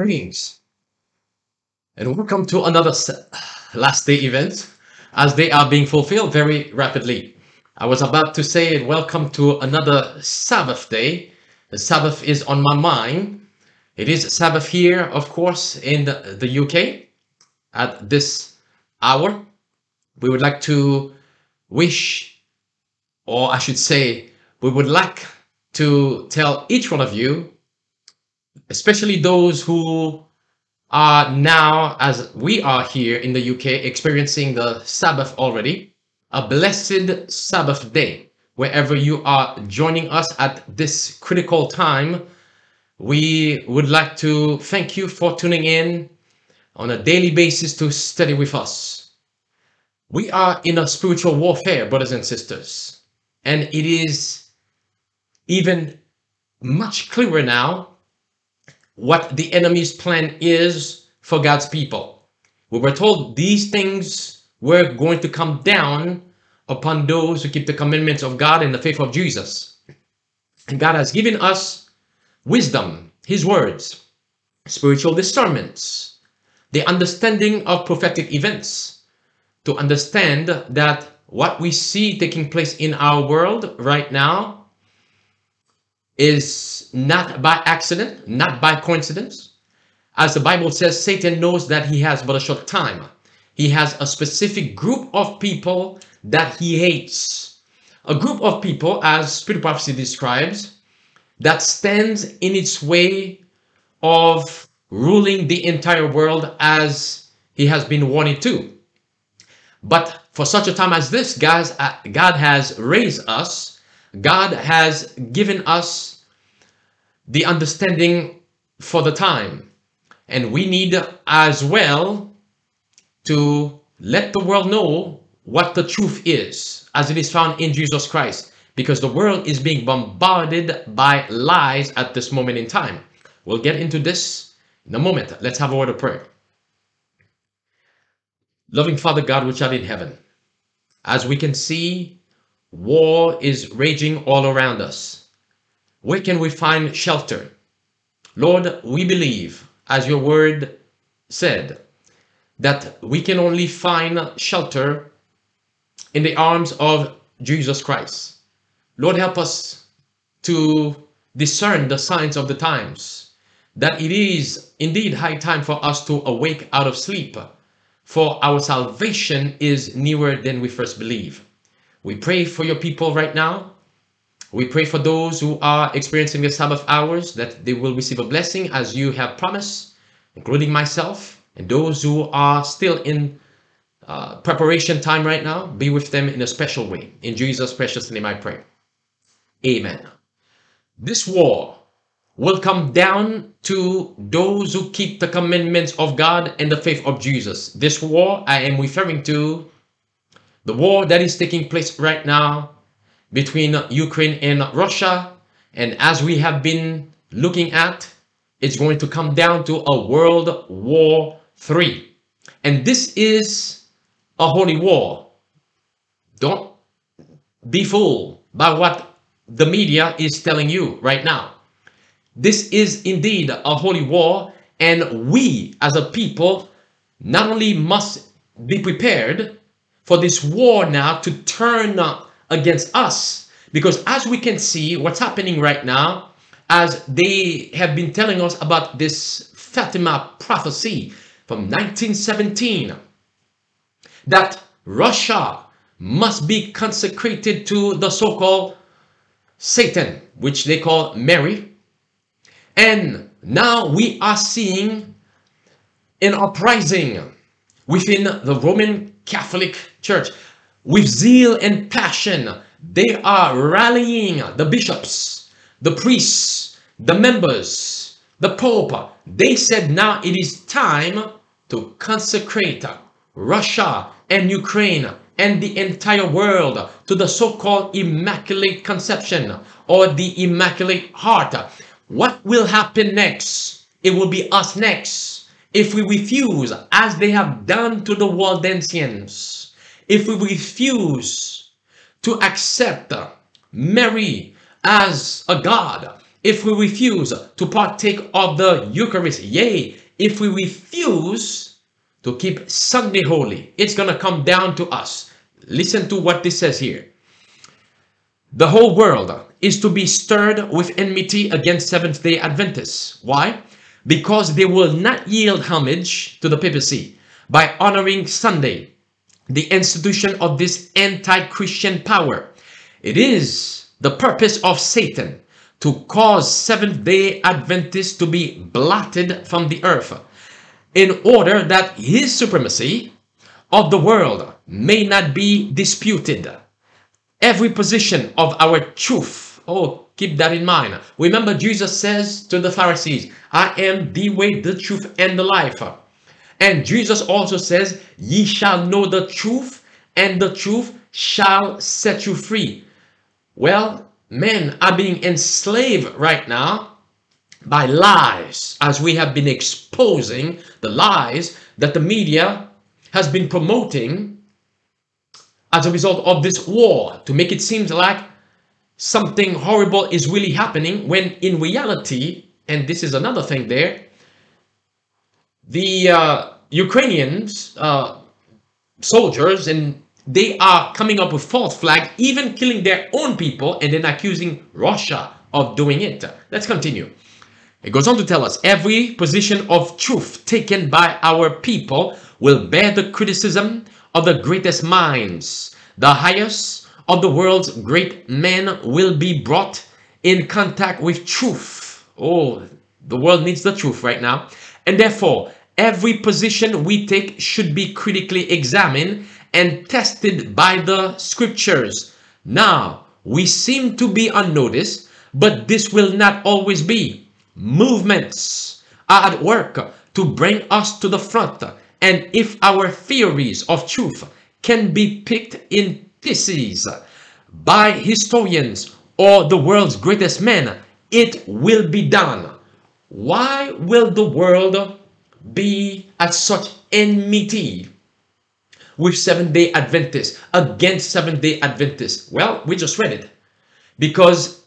Greetings and welcome to another last day event as they are being fulfilled very rapidly. I was about to say welcome to another Sabbath day. The Sabbath is on my mind. It is Sabbath here, of course, in the, the UK at this hour. We would like to wish, or I should say, we would like to tell each one of you especially those who are now, as we are here in the UK, experiencing the Sabbath already, a blessed Sabbath day. Wherever you are joining us at this critical time, we would like to thank you for tuning in on a daily basis to study with us. We are in a spiritual warfare, brothers and sisters, and it is even much clearer now what the enemy's plan is for God's people. We were told these things were going to come down upon those who keep the commandments of God and the faith of Jesus. And God has given us wisdom, His words, spiritual discernments, the understanding of prophetic events, to understand that what we see taking place in our world right now is not by accident, not by coincidence. As the Bible says, Satan knows that he has but a short time. He has a specific group of people that he hates. A group of people, as Spirit Prophecy describes, that stands in its way of ruling the entire world as he has been wanted to. But for such a time as this, guys, uh, God has raised us God has given us the understanding for the time. And we need as well to let the world know what the truth is as it is found in Jesus Christ because the world is being bombarded by lies at this moment in time. We'll get into this in a moment. Let's have a word of prayer. Loving Father God which art in heaven, as we can see War is raging all around us. Where can we find shelter? Lord, we believe, as your word said, that we can only find shelter in the arms of Jesus Christ. Lord, help us to discern the signs of the times, that it is indeed high time for us to awake out of sleep, for our salvation is nearer than we first believe. We pray for your people right now. We pray for those who are experiencing the Sabbath hours that they will receive a blessing as you have promised, including myself and those who are still in uh, preparation time right now. Be with them in a special way. In Jesus' precious name I pray. Amen. This war will come down to those who keep the commandments of God and the faith of Jesus. This war I am referring to the war that is taking place right now between Ukraine and Russia. And as we have been looking at, it's going to come down to a World War III. And this is a holy war. Don't be fooled by what the media is telling you right now. This is indeed a holy war and we as a people not only must be prepared for this war now to turn against us. Because as we can see, what's happening right now, as they have been telling us about this Fatima prophecy from 1917, that Russia must be consecrated to the so-called Satan, which they call Mary. And now we are seeing an uprising within the Roman Catholic Church. With zeal and passion, they are rallying the bishops, the priests, the members, the Pope. They said now it is time to consecrate Russia and Ukraine and the entire world to the so-called Immaculate Conception or the Immaculate Heart. What will happen next? It will be us next. If we refuse, as they have done to the Waldensians, if we refuse to accept Mary as a God, if we refuse to partake of the Eucharist, yea, if we refuse to keep Sunday holy, it's going to come down to us. Listen to what this says here. The whole world is to be stirred with enmity against Seventh day Adventists. Why? Because they will not yield homage to the papacy by honoring Sunday, the institution of this anti Christian power. It is the purpose of Satan to cause Seventh day Adventists to be blotted from the earth in order that his supremacy of the world may not be disputed. Every position of our truth, oh, keep that in mind. Remember, Jesus says to the Pharisees, I am the way, the truth, and the life. And Jesus also says, Ye shall know the truth, and the truth shall set you free. Well, men are being enslaved right now by lies, as we have been exposing the lies that the media has been promoting as a result of this war to make it seem like something horrible is really happening when in reality, and this is another thing there, the uh, Ukrainians, uh, soldiers, and they are coming up with false flag, even killing their own people, and then accusing Russia of doing it. Let's continue. It goes on to tell us every position of truth taken by our people will bear the criticism of the greatest minds. The highest of the world's great men will be brought in contact with truth. Oh, the world needs the truth right now. And therefore, every position we take should be critically examined and tested by the scriptures. Now, we seem to be unnoticed, but this will not always be movements are at work to bring us to the front. And if our theories of truth can be picked in pieces uh, by historians or the world's greatest men, it will be done. Why will the world be at such enmity with Seventh day Adventists, against Seventh day Adventists? Well, we just read it. Because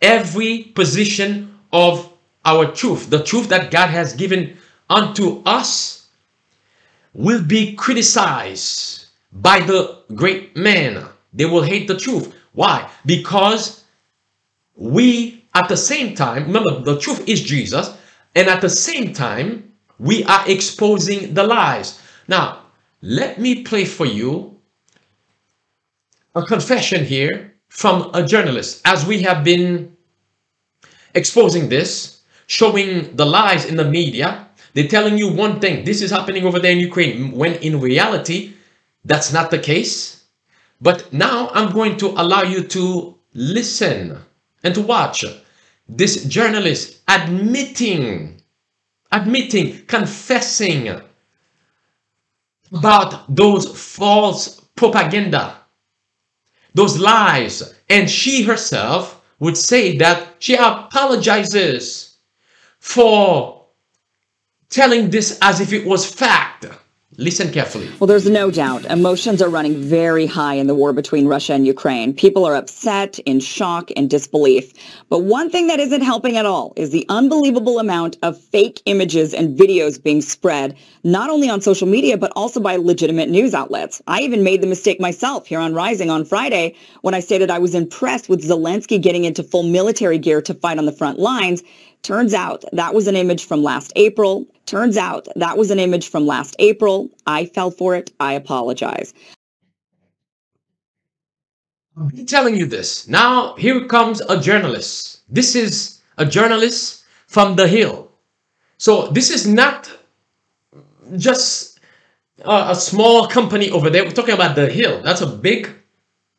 every position of our truth, the truth that God has given unto us, will be criticized by the great men. They will hate the truth. Why? Because we, at the same time, remember, the truth is Jesus, and at the same time, we are exposing the lies. Now, let me play for you a confession here from a journalist. As we have been exposing this, showing the lies in the media. They're telling you one thing, this is happening over there in Ukraine, when in reality, that's not the case. But now I'm going to allow you to listen and to watch this journalist admitting, admitting, confessing about those false propaganda, those lies. And she herself would say that she apologizes for telling this as if it was fact. Listen carefully. Well, there's no doubt emotions are running very high in the war between Russia and Ukraine. People are upset, in shock, and disbelief. But one thing that isn't helping at all is the unbelievable amount of fake images and videos being spread, not only on social media, but also by legitimate news outlets. I even made the mistake myself here on Rising on Friday when I stated I was impressed with Zelensky getting into full military gear to fight on the front lines Turns out that was an image from last April. Turns out that was an image from last April. I fell for it. I apologize. I'm telling you this. Now, here comes a journalist. This is a journalist from The Hill. So, this is not just a, a small company over there. We're talking about The Hill. That's a big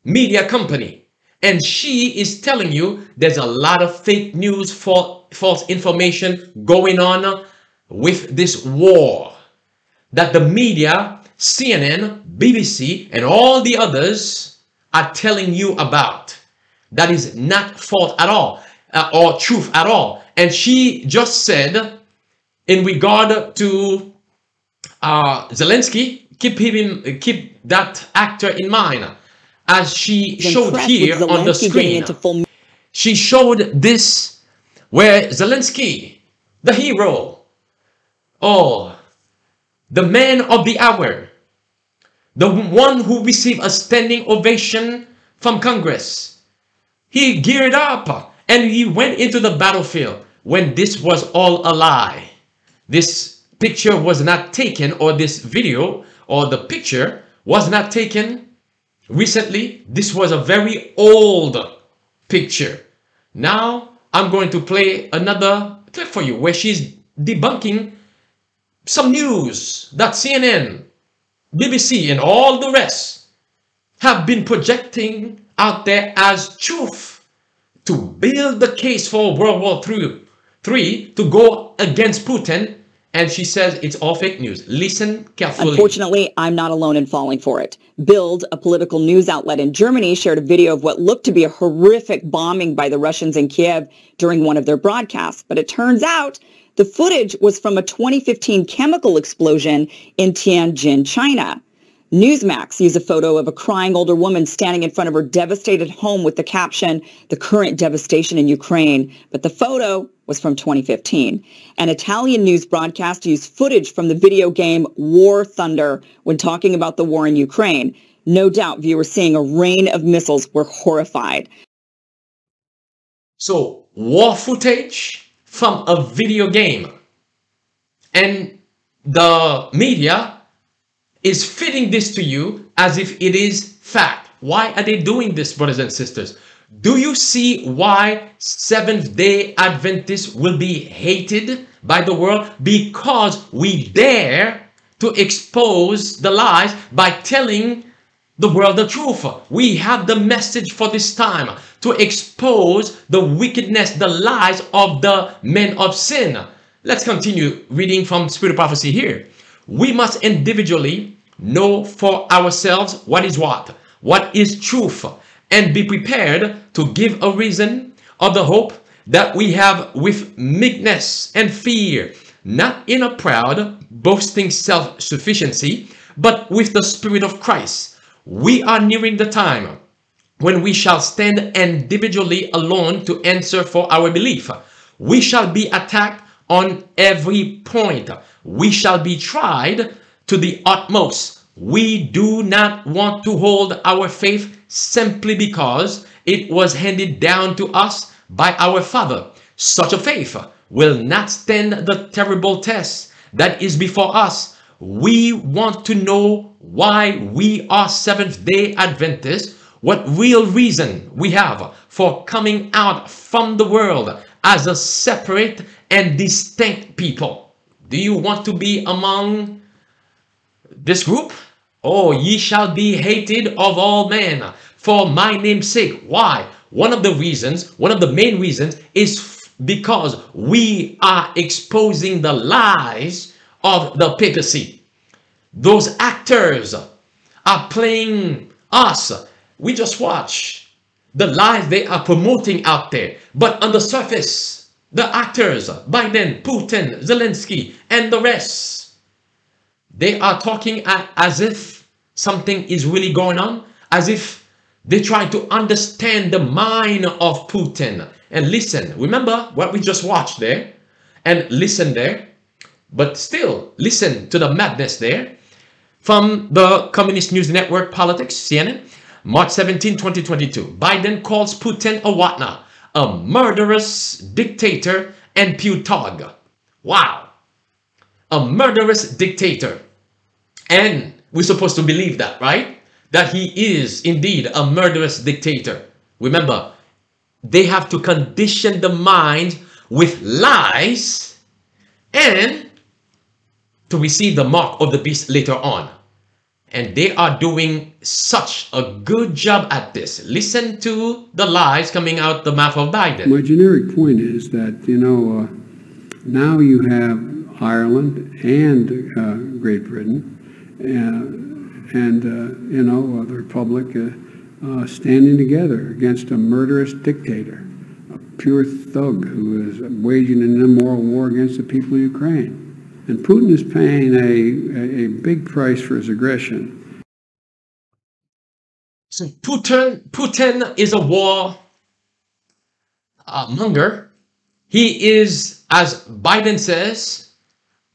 media company. And she is telling you there's a lot of fake news false information going on with this war that the media, CNN, BBC, and all the others are telling you about. That is not false at all uh, or truth at all. And she just said, in regard to uh, Zelensky, keep him, keep that actor in mind, as she showed here on the screen. She showed this where Zelensky, the hero, oh, the man of the hour, the one who received a standing ovation from Congress, he geared up and he went into the battlefield when this was all a lie. This picture was not taken, or this video or the picture was not taken recently. This was a very old picture. Now I'm going to play another clip for you where she's debunking some news that CNN, BBC, and all the rest have been projecting out there as truth to build the case for World War III, to go against Putin. And she says it's all fake news. Listen carefully. Unfortunately, I'm not alone in falling for it. Bild, a political news outlet in Germany, shared a video of what looked to be a horrific bombing by the Russians in Kiev during one of their broadcasts. But it turns out the footage was from a 2015 chemical explosion in Tianjin, China. Newsmax used a photo of a crying older woman standing in front of her devastated home with the caption, the current devastation in Ukraine. But the photo was from 2015. An Italian news broadcast used footage from the video game War Thunder when talking about the war in Ukraine. No doubt viewers seeing a rain of missiles were horrified. So, war footage from a video game. And the media is fitting this to you as if it is fact. Why are they doing this, brothers and sisters? Do you see why Seventh day Adventists will be hated by the world? Because we dare to expose the lies by telling the world the truth. We have the message for this time to expose the wickedness, the lies of the men of sin. Let's continue reading from Spirit of Prophecy here. We must individually know for ourselves what is what, what is truth, and be prepared to give a reason of the hope that we have with meekness and fear, not in a proud, boasting self-sufficiency, but with the Spirit of Christ. We are nearing the time when we shall stand individually alone to answer for our belief. We shall be attacked on every point. We shall be tried to the utmost. We do not want to hold our faith simply because it was handed down to us by our Father. Such a faith will not stand the terrible test that is before us. We want to know why we are Seventh-day Adventists, what real reason we have for coming out from the world as a separate and distinct people. Do you want to be among this group? Oh, ye shall be hated of all men for my name's sake. Why? One of the reasons, one of the main reasons is because we are exposing the lies of the papacy. Those actors are playing us. We just watch the lies they are promoting out there. But on the surface, the actors, Biden, Putin, Zelensky, and the rest, they are talking as if something is really going on, as if they try to understand the mind of Putin. And listen, remember what we just watched there? And listen there. But still, listen to the madness there. From the Communist News Network Politics, CNN, March 17, 2022. Biden calls Putin a whatna, a murderous dictator and putog. Wow. A murderous dictator. And we're supposed to believe that, right? That he is indeed a murderous dictator. Remember, they have to condition the mind with lies and to receive the mark of the beast later on. And they are doing such a good job at this. Listen to the lies coming out the mouth of Biden. My generic point is that, you know, uh, now you have Ireland and uh, Great Britain uh, and, uh, you know, uh, the Republic uh, standing together against a murderous dictator, a pure thug who is waging an immoral war against the people of Ukraine. And Putin is paying a, a, big price for his aggression. So Putin, Putin is a war uh, monger. He is, as Biden says,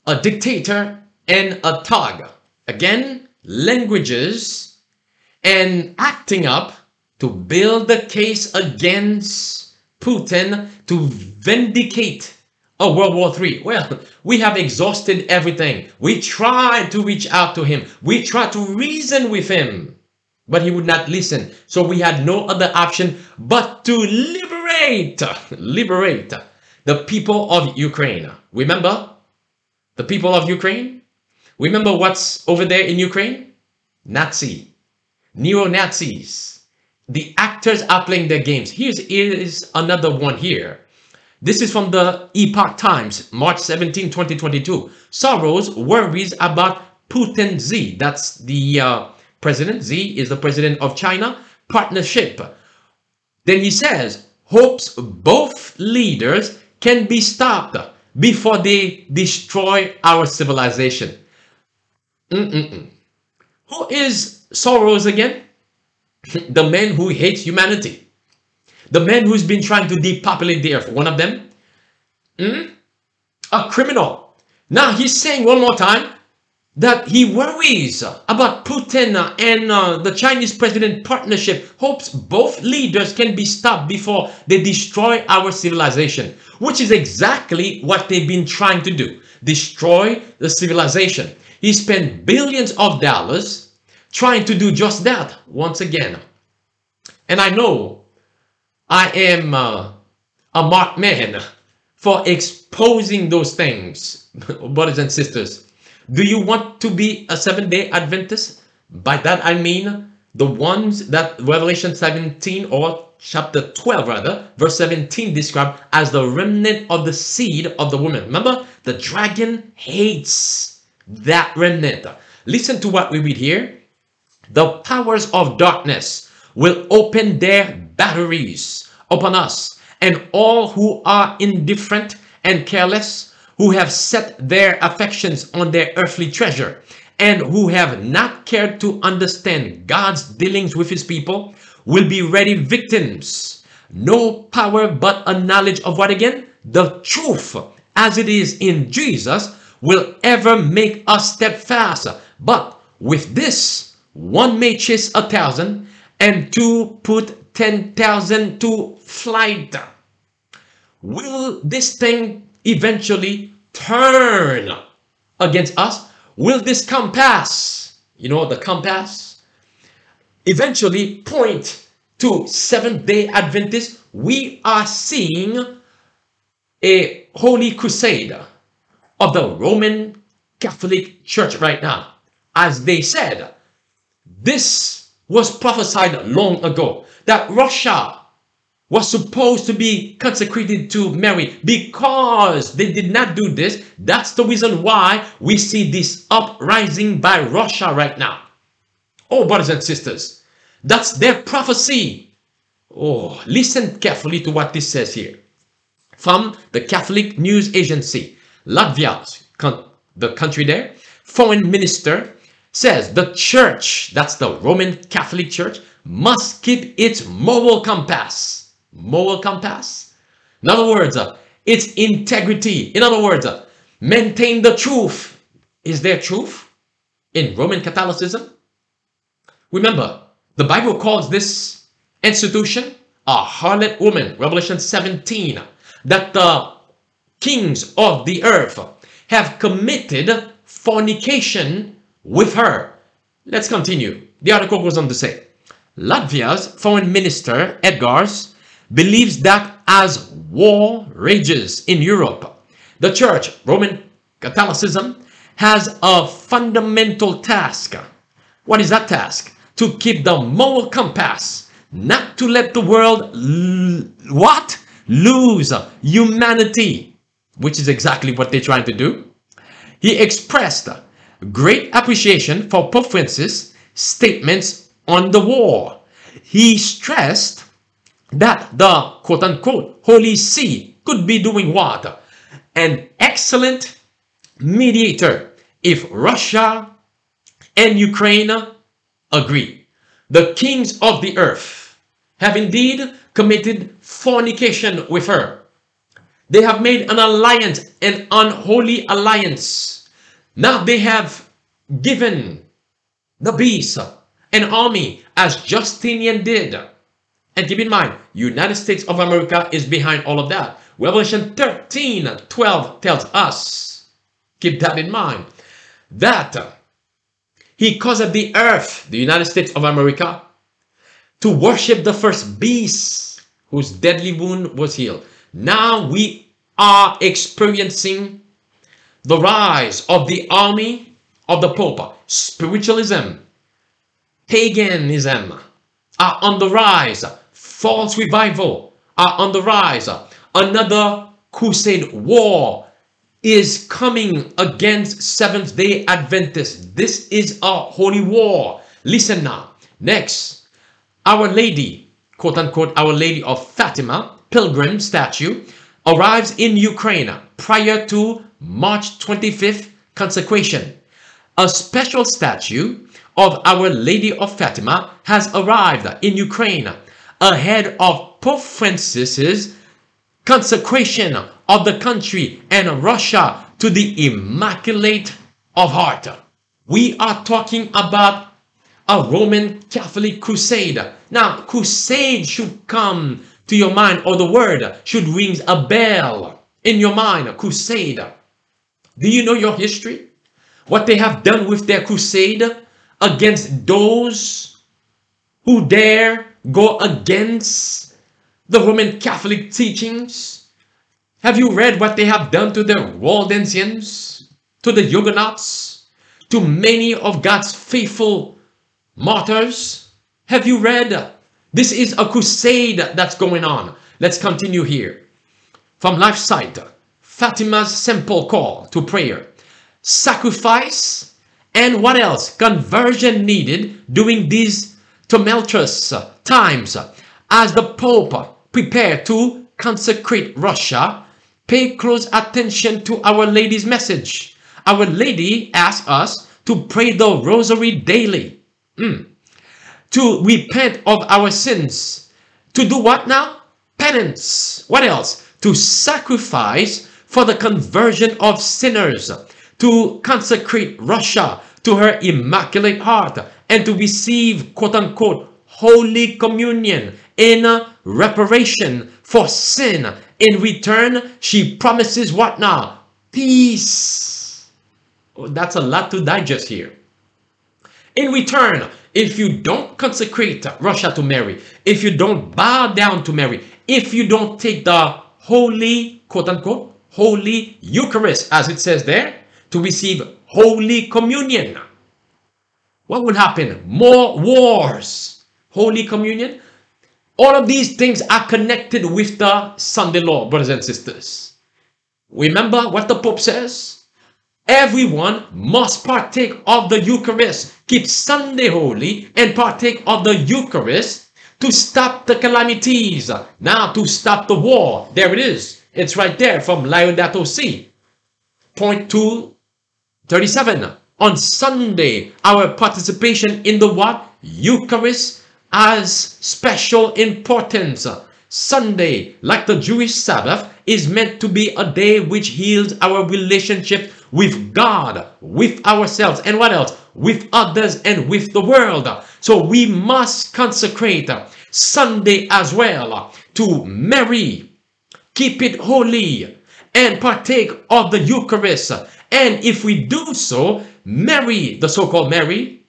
a dictator and a thug. Again, languages and acting up to build the case against Putin to vindicate a World War III. Well, we have exhausted everything. We tried to reach out to him. We tried to reason with him, but he would not listen. So we had no other option but to liberate, liberate the people of Ukraine. Remember the people of Ukraine? Remember what's over there in Ukraine? Nazi, neo-Nazis. The actors are playing their games. Here's is another one here. This is from the Epoch Times, March 17, 2022. Soros worries about Putin Xi. That's the uh, president. Xi is the president of China. Partnership. Then he says, hopes both leaders can be stopped before they destroy our civilization. Mm -mm -mm. Who is Soros again? the man who hates humanity. The man who's been trying to depopulate the earth. One of them? Hmm? A criminal. Now he's saying one more time that he worries about Putin and uh, the Chinese president partnership, hopes both leaders can be stopped before they destroy our civilization, which is exactly what they've been trying to do, destroy the civilization. He spent billions of dollars trying to do just that once again. And I know I am uh, a marked man for exposing those things, brothers and sisters. Do you want to be a seven-day Adventist? By that I mean the ones that Revelation 17 or chapter 12 rather, verse 17 described as the remnant of the seed of the woman. Remember, the dragon hates that remnant. Listen to what we read here. The powers of darkness will open their batteries upon us and all who are indifferent and careless, who have set their affections on their earthly treasure, and who have not cared to understand God's dealings with his people, will be ready victims. No power but a knowledge of what again? The truth, as it is in Jesus, will ever make us steadfast. But with this, one may chase a thousand, and two put 10,000 to flight. Will this thing eventually turn against us? Will this compass, you know, the compass, eventually point to Seventh-day Adventists? We are seeing a holy crusade of the Roman Catholic Church right now. As they said, this was prophesied long ago that Russia was supposed to be consecrated to Mary because they did not do this. That's the reason why we see this uprising by Russia right now. Oh, brothers and sisters, that's their prophecy. Oh, listen carefully to what this says here. From the Catholic News Agency, Latvia, the country there, foreign minister says the church, that's the Roman Catholic Church, must keep its moral compass. Moral compass? In other words, uh, its integrity. In other words, uh, maintain the truth. Is there truth in Roman Catholicism? Remember, the Bible calls this institution a harlot woman, Revelation 17, that the kings of the earth have committed fornication with her. Let's continue. The article goes on to say, Latvia's foreign minister, Edgars, believes that as war rages in Europe, the church, Roman Catholicism, has a fundamental task. What is that task? To keep the moral compass, not to let the world, what? Lose humanity, which is exactly what they're trying to do. He expressed great appreciation for Pope Francis' statements on the war. He stressed that the quote-unquote Holy See could be doing what? An excellent mediator if Russia and Ukraine agree. The kings of the earth have indeed committed fornication with her. They have made an alliance, an unholy alliance. Now they have given the beast an army as Justinian did. And keep in mind, United States of America is behind all of that. Revelation 13, 12 tells us, keep that in mind, that he caused the earth, the United States of America, to worship the first beast whose deadly wound was healed. Now we are experiencing the rise of the army of the Pope. Spiritualism, paganism are on the rise. False revival are on the rise. Another crusade war is coming against Seventh-day Adventists. This is a holy war. Listen now. Next, Our Lady, quote-unquote, Our Lady of Fatima, pilgrim statue, arrives in Ukraine prior to March 25th consecration. A special statue of Our Lady of Fatima has arrived in Ukraine ahead of Pope Francis's consecration of the country and Russia to the Immaculate of Heart. We are talking about a Roman Catholic crusade. Now, crusade should come to your mind, or the word should ring a bell in your mind. Crusade. Do you know your history? What they have done with their crusade against those who dare go against the Roman Catholic teachings? Have you read what they have done to the Waldensians, to the Huguenots, to many of God's faithful martyrs? Have you read? This is a crusade that's going on. Let's continue here. From Life Site, Fatima's simple call to prayer. Sacrifice and what else? Conversion needed during these tumultuous times as the Pope prepared to consecrate Russia. Pay close attention to Our Lady's message. Our Lady asks us to pray the rosary daily. Mm. To repent of our sins. To do what now? Penance. What else? To sacrifice for the conversion of sinners. To consecrate Russia to her immaculate heart and to receive quote unquote holy communion in reparation for sin. In return, she promises what now? Peace. Oh, that's a lot to digest here. In return, if you don't consecrate Russia to Mary, if you don't bow down to Mary, if you don't take the holy, quote unquote, holy Eucharist, as it says there, to receive Holy Communion. What will happen? More wars. Holy Communion. All of these things are connected with the Sunday law, brothers and sisters. Remember what the Pope says? Everyone must partake of the Eucharist. Keep Sunday holy and partake of the Eucharist to stop the calamities. Now, to stop the war. There it is. It's right there from Laudato. Point two 37. On Sunday, our participation in the what? Eucharist has special importance. Sunday, like the Jewish Sabbath, is meant to be a day which heals our relationship with God, with ourselves, and what else? With others and with the world. So we must consecrate Sunday as well to Mary. Keep it holy and partake of the Eucharist and if we do so, Mary, the so-called Mary,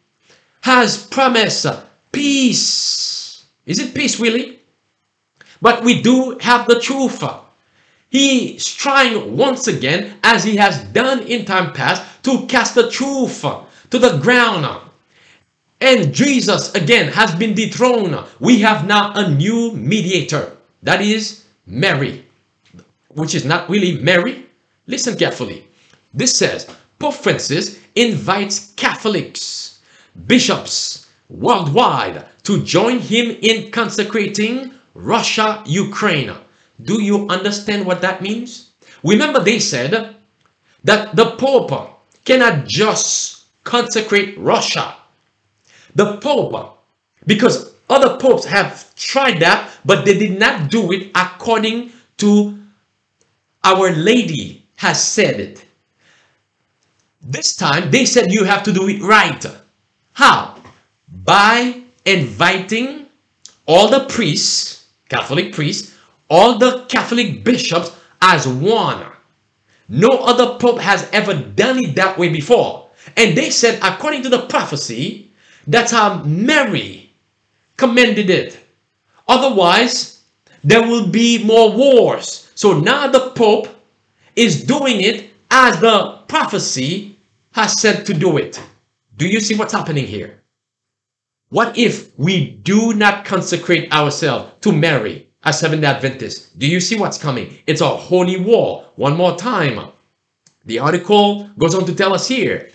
has promised peace. Is it peace really? But we do have the truth. He is trying once again, as he has done in time past, to cast the truth to the ground. And Jesus again has been dethroned. We have now a new mediator. That is Mary. Which is not really Mary. Listen carefully. This says, Pope Francis invites Catholics, bishops worldwide to join him in consecrating Russia, Ukraine. Do you understand what that means? Remember they said that the Pope cannot just consecrate Russia. The Pope, because other popes have tried that, but they did not do it according to Our Lady has said it. This time they said you have to do it right. How? By inviting all the priests, Catholic priests, all the Catholic bishops as one. No other pope has ever done it that way before. And they said, according to the prophecy, that's how Mary commended it. Otherwise, there will be more wars. So now the Pope is doing it as the prophecy has said to do it. Do you see what's happening here? What if we do not consecrate ourselves to Mary as Seventh Adventists? Do you see what's coming? It's a holy war. One more time. The article goes on to tell us here.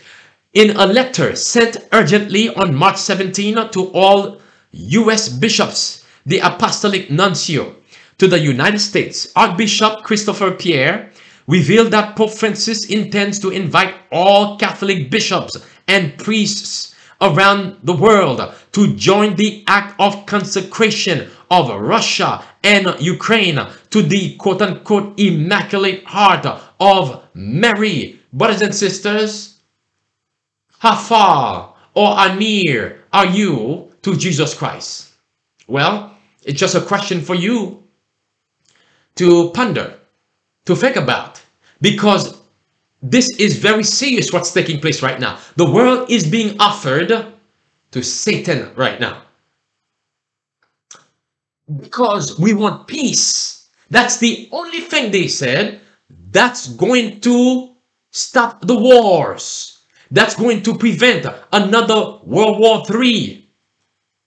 In a letter sent urgently on March 17 to all U.S. bishops, the Apostolic Nuncio to the United States, Archbishop Christopher Pierre revealed that Pope Francis intends to invite all Catholic bishops and priests around the world to join the act of consecration of Russia and Ukraine to the quote-unquote Immaculate Heart of Mary. Brothers and sisters, how far or how near are you to Jesus Christ? Well, it's just a question for you to ponder, to think about, because this is very serious what's taking place right now. The world is being offered to Satan right now. Because we want peace. That's the only thing they said that's going to stop the wars. That's going to prevent another World War III.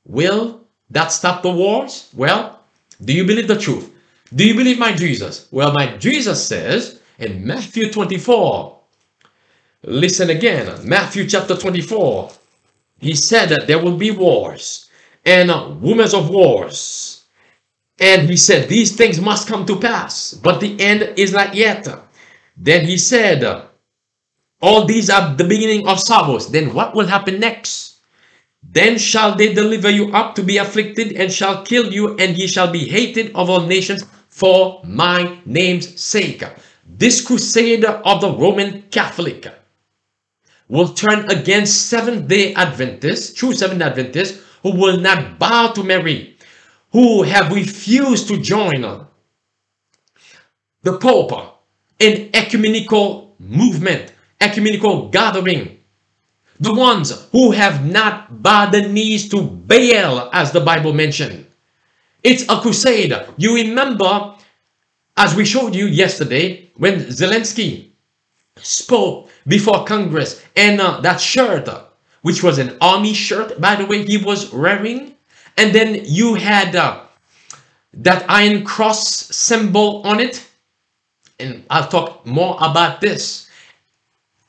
Will that stop the wars? Well, do you believe the truth? Do you believe my Jesus? Well, my Jesus says in Matthew 24, listen again, Matthew chapter 24, he said that there will be wars and rumors of wars. And he said, these things must come to pass, but the end is not yet. Then he said, all these are the beginning of sorrows. Then what will happen next? Then shall they deliver you up to be afflicted and shall kill you, and ye shall be hated of all nations for my name's sake. This crusade of the Roman Catholic will turn against Seventh-day Adventists, true Seventh Adventists, who will not bow to Mary, who have refused to join the Pope in ecumenical movement, ecumenical gathering. The ones who have not bowed the knees to Baal, as the Bible mentioned. It's a crusade. You remember, as we showed you yesterday, when Zelensky spoke before Congress and uh, that shirt, which was an army shirt, by the way, he was wearing. And then you had uh, that iron cross symbol on it. And I'll talk more about this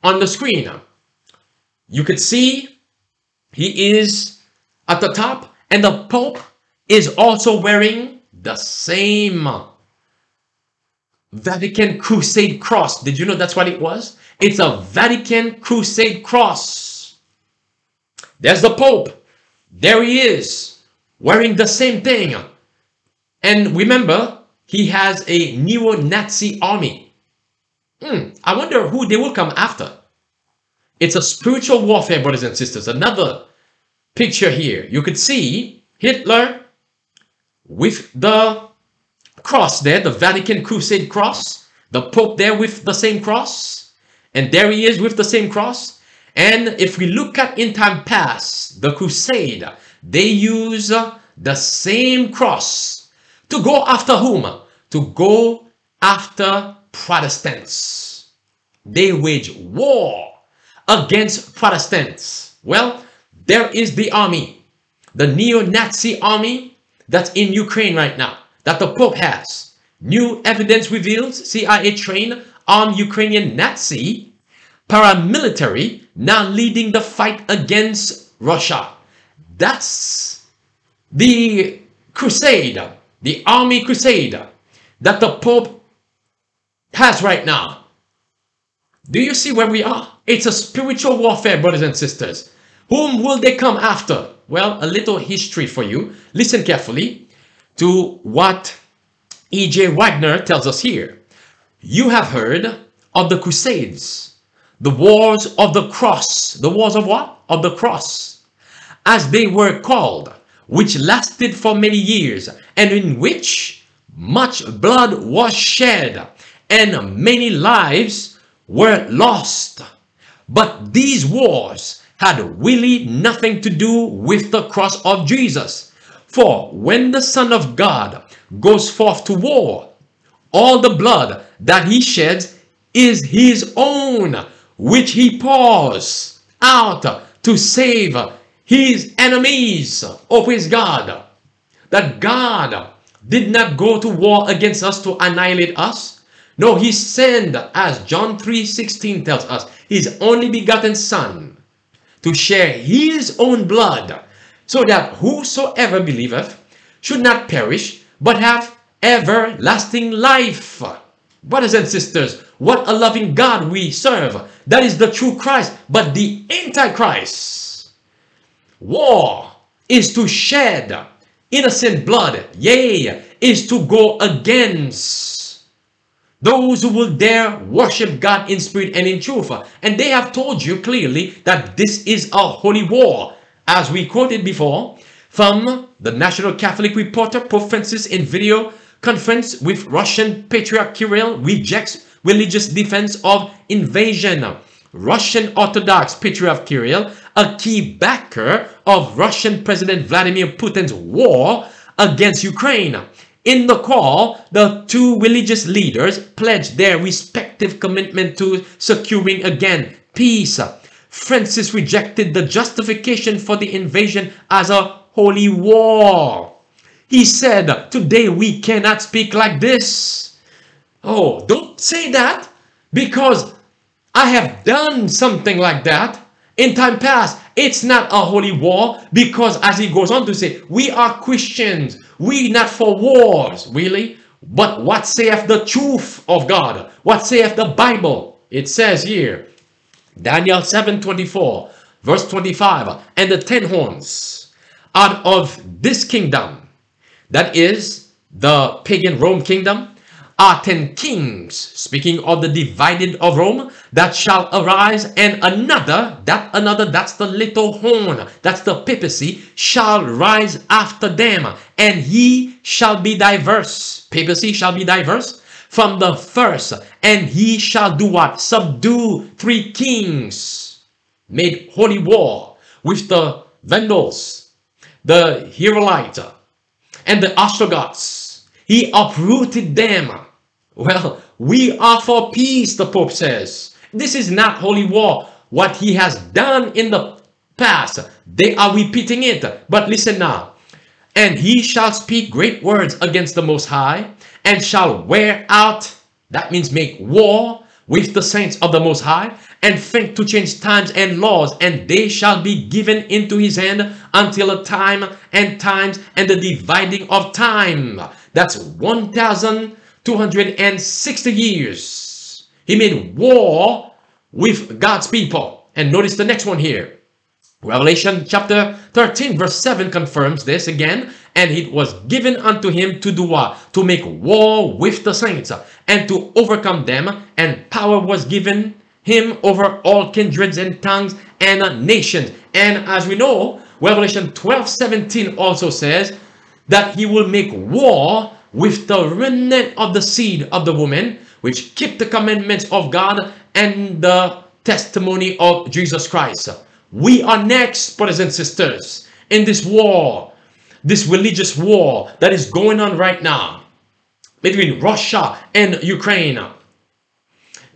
on the screen. You could see he is at the top and the Pope is also wearing the same Vatican Crusade Cross. Did you know that's what it was? It's a Vatican Crusade Cross. There's the Pope. There he is, wearing the same thing. And remember, he has a neo-Nazi army. Hmm, I wonder who they will come after. It's a spiritual warfare, brothers and sisters. Another picture here. You could see Hitler with the cross there, the Vatican Crusade cross. The Pope there with the same cross. And there he is with the same cross. And if we look at in time past, the Crusade, they use uh, the same cross to go after whom? To go after Protestants. They wage war against Protestants. Well, there is the army, the neo-Nazi army that's in Ukraine right now, that the Pope has. New evidence reveals CIA-trained armed Ukrainian Nazi paramilitary now leading the fight against Russia. That's the crusade, the army crusade that the Pope has right now. Do you see where we are? It's a spiritual warfare, brothers and sisters. Whom will they come after? Well, a little history for you. Listen carefully to what E.J. Waggoner tells us here. You have heard of the Crusades, the wars of the cross. The wars of what? Of the cross. As they were called, which lasted for many years, and in which much blood was shed, and many lives were lost. But these wars had really nothing to do with the cross of Jesus. For when the Son of God goes forth to war, all the blood that he sheds is his own, which he pours out to save his enemies. Oh, praise God. That God did not go to war against us to annihilate us. No, he sent, as John 3.16 tells us, his only begotten Son to share his own blood, so that whosoever believeth should not perish, but have everlasting life. Brothers and sisters, what a loving God we serve. That is the true Christ, but the Antichrist. War is to shed innocent blood, yea, is to go against those who will dare worship God in spirit and in truth. And they have told you clearly that this is a holy war. As we quoted before from the National Catholic Reporter, Pope Francis in video conference with Russian Patriarch Kirill rejects religious defense of invasion. Russian Orthodox Patriarch Kirill, a key backer of Russian President Vladimir Putin's war against Ukraine. In the call, the two religious leaders pledged their respective commitment to securing again peace. Francis rejected the justification for the invasion as a holy war. He said, today we cannot speak like this. Oh, don't say that because I have done something like that in time past. It's not a holy war because as he goes on to say, we are Christians. We not for wars, really. But what saith the truth of God? What saith the Bible? It says here, Daniel 7:24, verse 25, and the ten horns out of this kingdom, that is the pagan Rome kingdom, are ten kings, speaking of the divided of Rome, that shall arise, and another, that another, that's the little horn, that's the papacy, shall rise after them, and he shall be diverse. Papacy shall be diverse from the first, and he shall do what? Subdue three kings, made holy war with the Vandals, the Herolite, and the Ostrogoths. He uprooted them well, we are for peace, the Pope says. This is not holy war. What he has done in the past, they are repeating it. But listen now. And he shall speak great words against the Most High, and shall wear out, that means make war with the saints of the Most High, and think to change times and laws, and they shall be given into his hand until a time and times and the dividing of time. That's 1,000 260 years. He made war with God's people. And notice the next one here. Revelation chapter 13 verse 7 confirms this again. And it was given unto him to do what? To make war with the saints and to overcome them. And power was given him over all kindreds and tongues and nations. And as we know, Revelation 12 17 also says that he will make war with the remnant of the seed of the woman, which keep the commandments of God and the testimony of Jesus Christ. We are next, brothers and sisters, in this war, this religious war that is going on right now between Russia and Ukraine,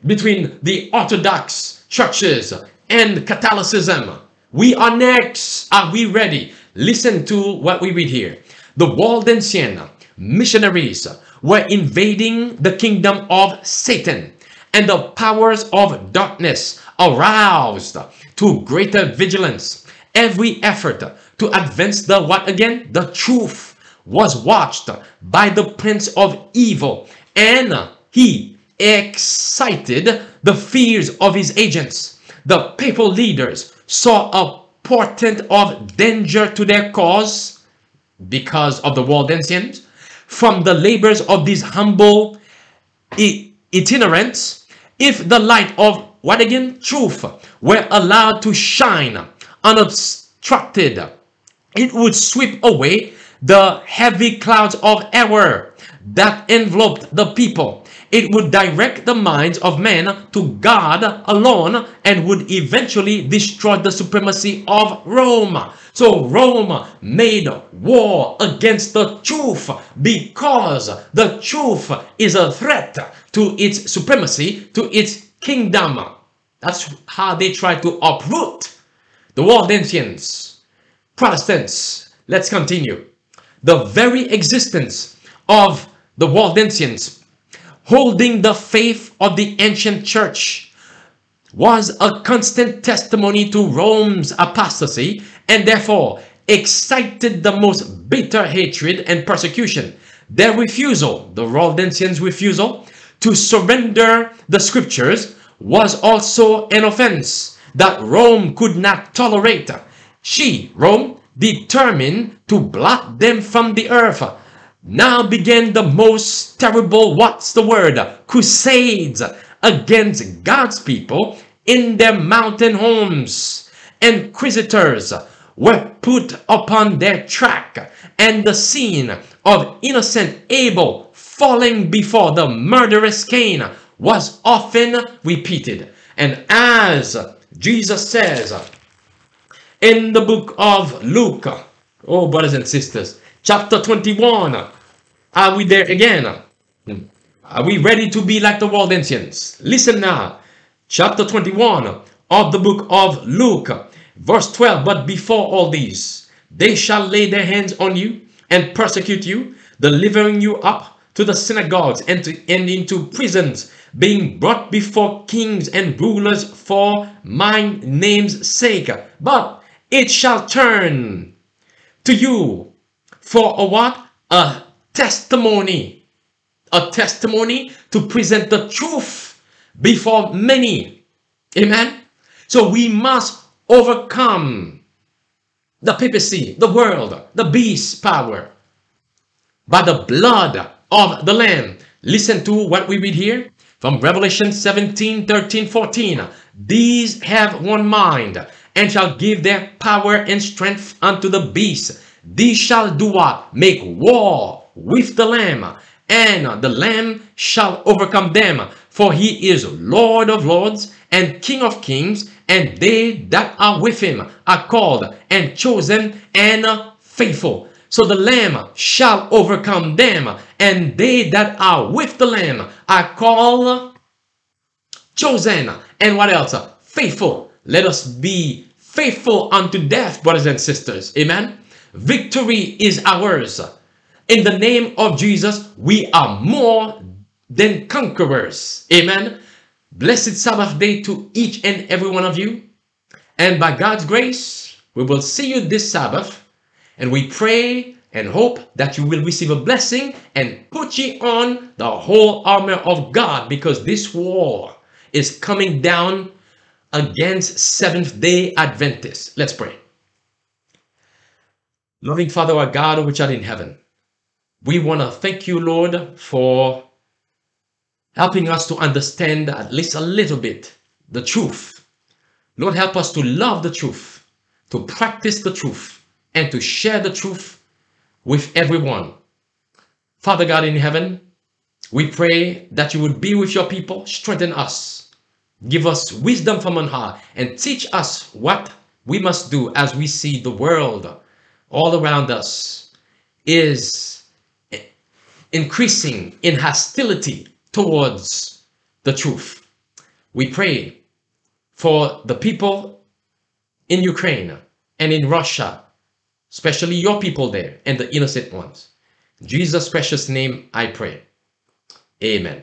between the Orthodox churches and Catholicism. We are next. Are we ready? Listen to what we read here. The Waldensian missionaries were invading the kingdom of Satan and the powers of darkness aroused to greater vigilance. Every effort to advance the what again? The truth was watched by the prince of evil and he excited the fears of his agents. The papal leaders saw a portent of danger to their cause because of the Waldensians from the labors of these humble itinerant, if the light of what again? Truth were allowed to shine unobstructed, it would sweep away the heavy clouds of error that enveloped the people. It would direct the minds of men to God alone and would eventually destroy the supremacy of Rome. So Rome made war against the truth because the truth is a threat to its supremacy, to its kingdom. That's how they tried to uproot the Waldensians, Protestants. Let's continue. The very existence of the Waldensians holding the faith of the ancient church was a constant testimony to Rome's apostasy and therefore excited the most bitter hatred and persecution. Their refusal, the Waldensians' refusal, to surrender the scriptures was also an offense that Rome could not tolerate. She, Rome, determined to blot them from the earth. Now began the most terrible, what's the word, crusades against God's people in their mountain homes. Inquisitors were put upon their track and the scene of innocent Abel falling before the murderous Cain was often repeated. And as Jesus says in the book of Luke, oh brothers and sisters, chapter 21, are we there again? Hmm. Are we ready to be like the Waldensians? Listen now, chapter 21 of the book of Luke, verse 12. But before all these, they shall lay their hands on you and persecute you, delivering you up to the synagogues and, to, and into prisons, being brought before kings and rulers for my name's sake. But it shall turn to you for a what? A testimony. A testimony to present the truth before many. Amen. So we must overcome the papacy, the world, the beast power by the blood of the Lamb. Listen to what we read here from Revelation 17, 13, 14. These have one mind and shall give their power and strength unto the beast. These shall do what? Make war with the Lamb, and the Lamb shall overcome them. For he is Lord of lords and King of kings, and they that are with him are called and chosen and faithful. So the Lamb shall overcome them, and they that are with the Lamb are called chosen. And what else? Faithful. Let us be faithful unto death, brothers and sisters. Amen. Victory is ours. In the name of Jesus, we are more than conquerors. Amen. Blessed Sabbath day to each and every one of you. And by God's grace, we will see you this Sabbath and we pray and hope that you will receive a blessing and put ye on the whole armor of God because this war is coming down against Seventh day Adventists. Let's pray. Loving Father, our God, which art in heaven, we want to thank you, Lord, for helping us to understand at least a little bit the truth. Lord, help us to love the truth, to practice the truth, and to share the truth with everyone. Father God in heaven, we pray that you would be with your people, strengthen us, give us wisdom from on high, and teach us what we must do as we see the world all around us is increasing in hostility towards the truth. We pray for the people in Ukraine and in Russia especially your people there and the innocent ones. In Jesus' precious name I pray. Amen.